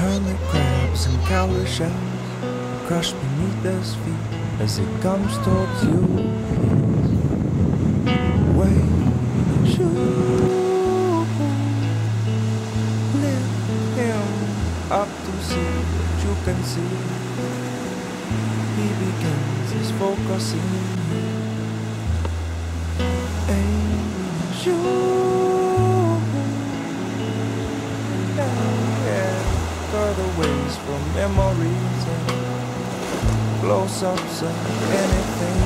hermit crabs and cowrie shells crush beneath his feet as he comes towards you. Wait, you lift him up to see what you can see. He begins his focusing. Ain't you? Memories and close-ups of anything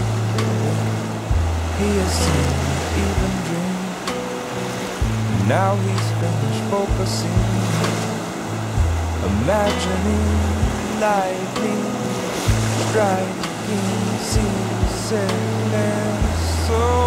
he has seen, even dreamed. Now he's finished focusing, imagining lightning striking seasickness away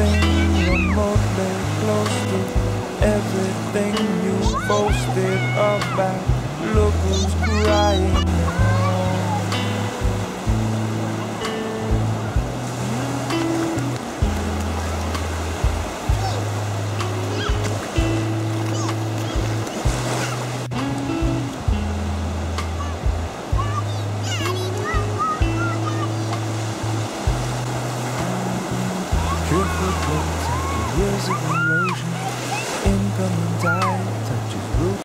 anything remotely close to everything you boasted about. Look who's crying Years of erosion, incoming.